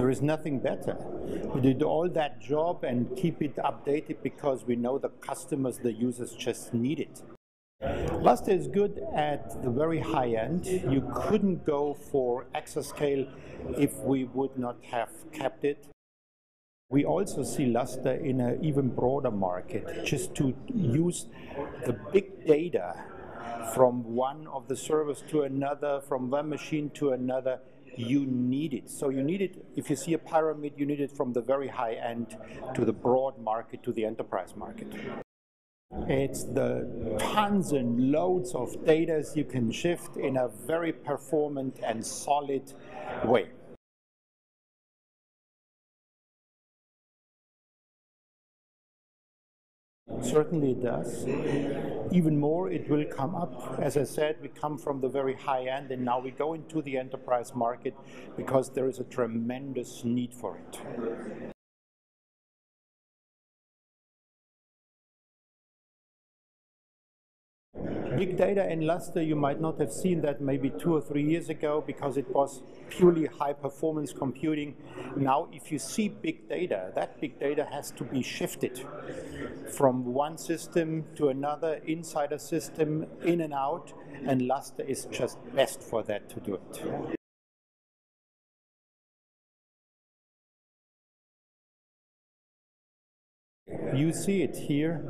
There is nothing better. We did all that job and keep it updated because we know the customers, the users just need it. Lustre is good at the very high end. You couldn't go for exascale if we would not have kept it. We also see Lustre in an even broader market, just to use the big data from one of the servers to another, from one machine to another, you need it. So you need it, if you see a pyramid, you need it from the very high end to the broad market, to the enterprise market. It's the tons and loads of data you can shift in a very performant and solid way. Certainly it does. Even more, it will come up. As I said, we come from the very high end, and now we go into the enterprise market because there is a tremendous need for it. Big data in Lustre, you might not have seen that maybe two or three years ago because it was purely high performance computing. Now, if you see big data, that big data has to be shifted from one system to another, inside a system, in and out, and Lustre is just best for that to do it. You see it here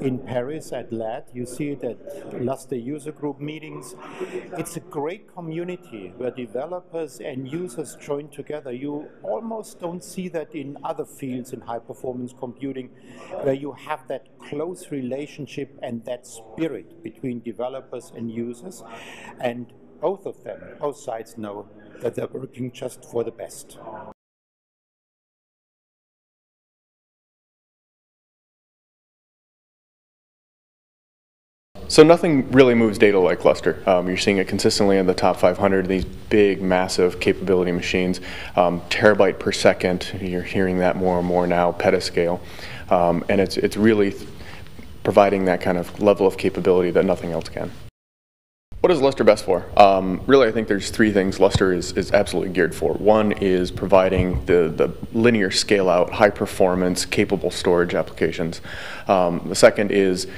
in Paris at LAD. You see it at Lustre user group meetings. It's a great community where developers and users join together. You almost don't see that in other fields in high performance computing, where you have that close relationship and that spirit between developers and users. And both of them, both sides know that they're working just for the best. So nothing really moves data like Lustre. Um, you're seeing it consistently in the top 500, these big, massive capability machines, um, terabyte per second. You're hearing that more and more now, petascale. Um, and it's, it's really providing that kind of level of capability that nothing else can. What is Lustre best for? Um, really, I think there's three things Lustre is, is absolutely geared for. One is providing the, the linear scale out, high performance, capable storage applications. Um, the second is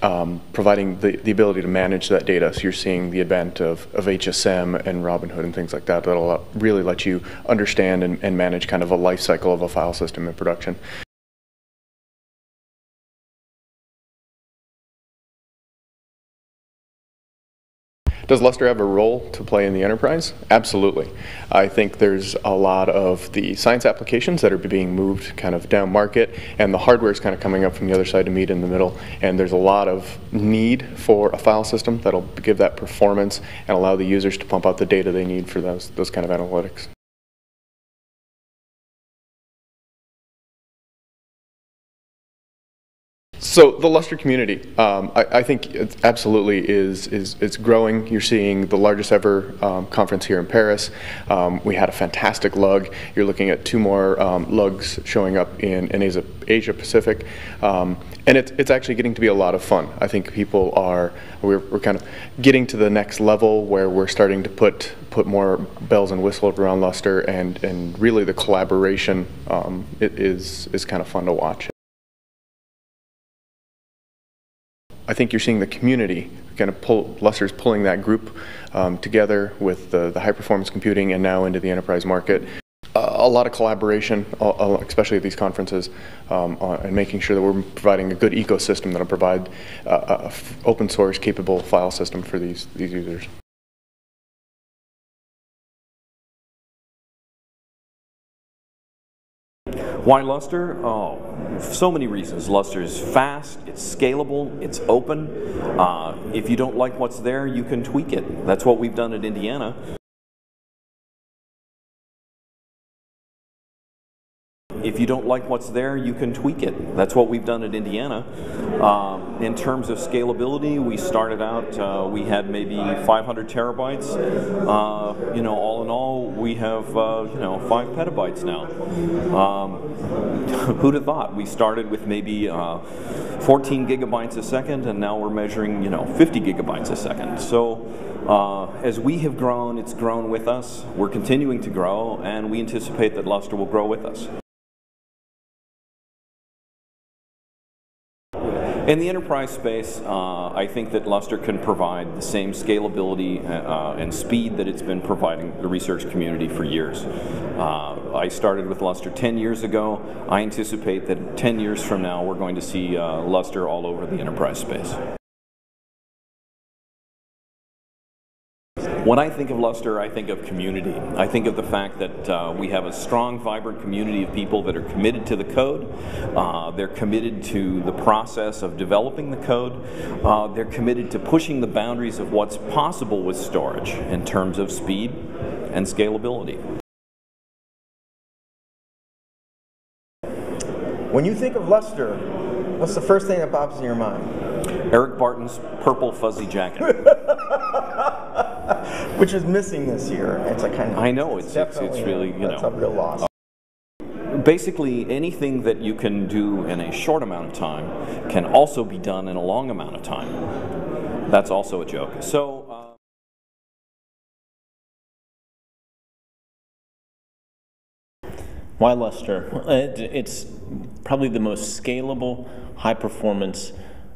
um, providing the, the ability to manage that data. So you're seeing the advent of, of HSM and Robinhood and things like that that'll really let you understand and, and manage kind of a life cycle of a file system in production. Does Lustre have a role to play in the enterprise? Absolutely. I think there's a lot of the science applications that are being moved kind of down market, and the hardware is kind of coming up from the other side to meet in the middle. And there's a lot of need for a file system that'll give that performance and allow the users to pump out the data they need for those, those kind of analytics. So the Lustre community, um, I, I, think it absolutely is, is it's growing. You're seeing the largest ever um, conference here in Paris. Um, we had a fantastic lug. You're looking at two more um, lugs showing up in, in Asia, Asia Pacific. Um, and it's, it's actually getting to be a lot of fun. I think people are, we're, we're kind of getting to the next level where we're starting to put, put more bells and whistles around Lustre and, and really the collaboration um, is, is kind of fun to watch. I think you're seeing the community kind of pull, Lustre's pulling that group um, together with the, the high performance computing and now into the enterprise market. Uh, a lot of collaboration, especially at these conferences, um, and making sure that we're providing a good ecosystem that'll provide uh, open source capable file system for these, these users. Why Lustre? Oh, so many reasons. Lustre is fast, it's scalable, it's open. Uh, if you don't like what's there, you can tweak it. That's what we've done at Indiana. If you don't like what's there, you can tweak it. That's what we've done at Indiana. Um, in terms of scalability, we started out, uh, we had maybe 500 terabytes. Uh, you know, all in all, we have, uh, you know, five petabytes now. Um, who'd have thought? We started with maybe uh, 14 gigabytes a second, and now we're measuring, you know, 50 gigabytes a second. So uh, as we have grown, it's grown with us. We're continuing to grow, and we anticipate that Lustre will grow with us. In the enterprise space, uh, I think that Lustre can provide the same scalability uh, and speed that it's been providing the research community for years. Uh, I started with Lustre 10 years ago. I anticipate that 10 years from now, we're going to see uh, Lustre all over the enterprise space. When I think of Lustre, I think of community. I think of the fact that uh, we have a strong, vibrant community of people that are committed to the code. Uh, they're committed to the process of developing the code. Uh, they're committed to pushing the boundaries of what's possible with storage in terms of speed and scalability. When you think of Lustre, what's the first thing that pops in your mind? Eric Barton's purple fuzzy jacket. which is missing this year. It's a kind of. I know it's it's, it's really you that's know a real loss. basically anything that you can do in a short amount of time can also be done in a long amount of time. That's also a joke. So. Uh, Why Lustre? It's probably the most scalable, high performance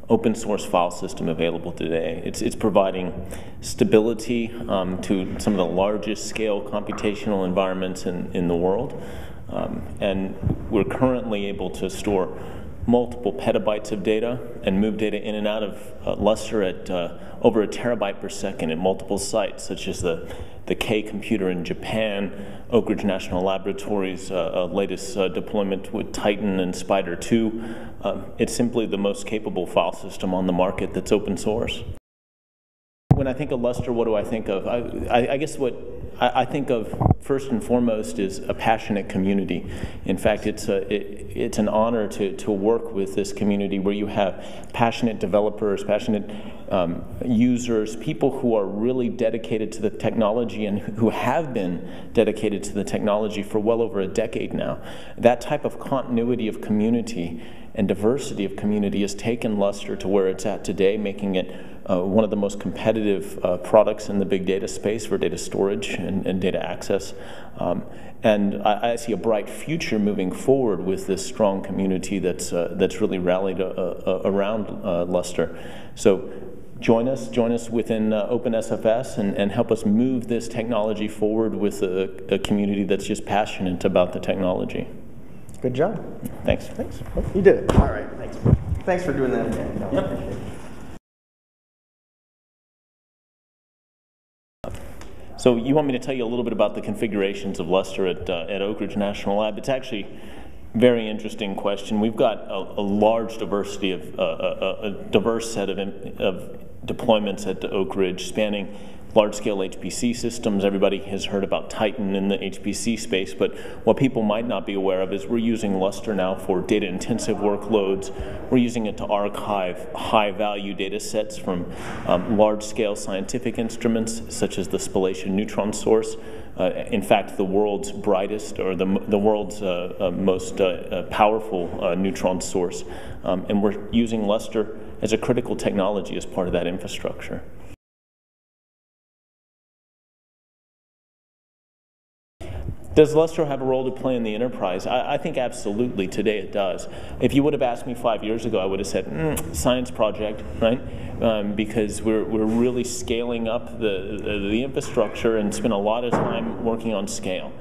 open source file system available today. It's, it's providing stability um, to some of the largest scale computational environments in, in the world. Um, and we're currently able to store multiple petabytes of data and move data in and out of uh, Lustre at uh, over a terabyte per second at multiple sites, such as the, the K computer in Japan, Oak Ridge National Laboratory's uh, uh latest uh, deployment with Titan and Spider 2. Um, it's simply the most capable file system on the market that's open source. When I think of Lustre, what do I think of? I, I, I guess what I, I, think of first and foremost is a passionate community. In fact, it's, a, it, it's an honor to, to work with this community where you have passionate developers, passionate um, users, people who are really dedicated to the technology and who have been dedicated to the technology for well over a decade now. That type of continuity of community and diversity of community has taken Lustre to where it's at today, making it uh, one of the most competitive uh, products in the big data space for data storage and, and data access. Um, and I, I, see a bright future moving forward with this strong community that's, uh, that's really rallied uh, uh, around uh, Lustre. So join us, join us within uh, OpenSFS and, and help us move this technology forward with a, a, community that's just passionate about the technology. Good job. Thanks. Thanks. You did it. All right. Thanks. Thanks for doing that again. No, yep. So you want me to tell you a little bit about the configurations of Lustre at, uh, at Oak Ridge National Lab? It's actually very interesting question. We've got a, a large diversity of uh, a, a, diverse set of, of deployments at Oak Ridge, spanning large-scale HPC systems. Everybody has heard about Titan in the HPC space, but what people might not be aware of is we're using Lustre now for data-intensive workloads. We're using it to archive high-value data sets from um, large-scale scientific instruments, such as the Spallation neutron source. Uh, in fact, the world's brightest or the, the world's uh, uh, most uh, uh, powerful uh, neutron source. Um, and we're using Lustre as a critical technology as part of that infrastructure. Does Lustre have a role to play in the enterprise? I, I, think absolutely today it does. If you would have asked me five years ago, I would have said, mm, science project, right? Um, because we're, we're really scaling up the, the, the infrastructure and spend a lot of time working on scale.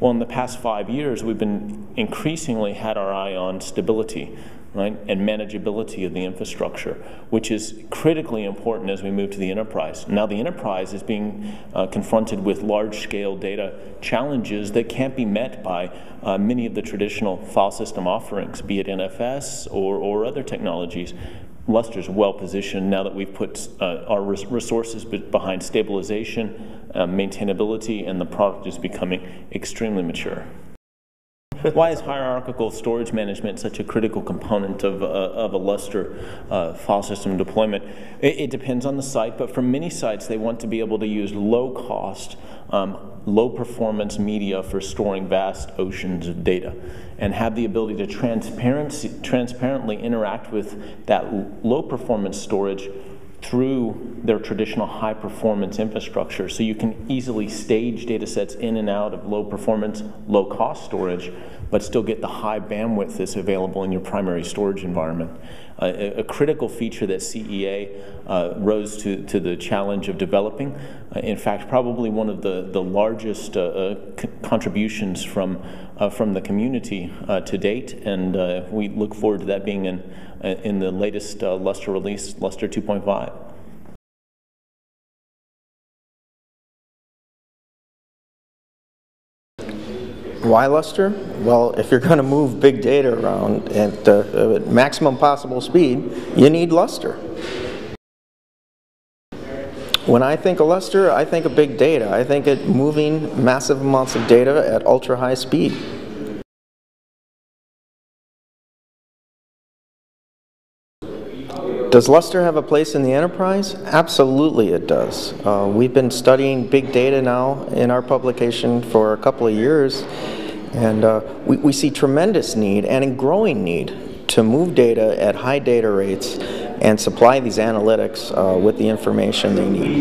Well, in the past five years, we've been increasingly had our eye on stability right, and manageability of the infrastructure, which is critically important as we move to the enterprise. Now, the enterprise is being uh, confronted with large scale data challenges that can't be met by uh, many of the traditional file system offerings, be it NFS or, or other technologies. Lustre's well positioned now that we've put uh, our res- resources behind stabilization, uh, maintainability, and the product is becoming extremely mature. why is hierarchical storage management such a critical component of, uh, of a Lustre uh, file system deployment? It, it, depends on the site, but for many sites, they want to be able to use low cost, um, low performance media for storing vast oceans of data and have the ability to transparently interact with that low performance storage through their traditional high performance infrastructure. So you can easily stage data sets in and out of low performance, low cost storage, but still get the high bandwidth that's available in your primary storage environment. Uh, a, a, critical feature that CEA uh, rose to, to the challenge of developing. Uh, in fact, probably one of the, the largest uh, uh, contributions from, uh, from the community to date, and we look forward to that being in, in the latest Lustre release, Lustre 2.5. Why Lustre? Well, if you're going to move big data around at uh, maximum possible speed, you need Lustre. When I think of Lustre, I think of big data. I think of moving massive amounts of data at ultra high speed. Does Lustre have a place in the enterprise? Absolutely it does. Uh, we've been studying big data now in our publication for a couple of years, and uh, we, we see tremendous need and a growing need to move data at high data rates and supply these analytics uh, with the information they need.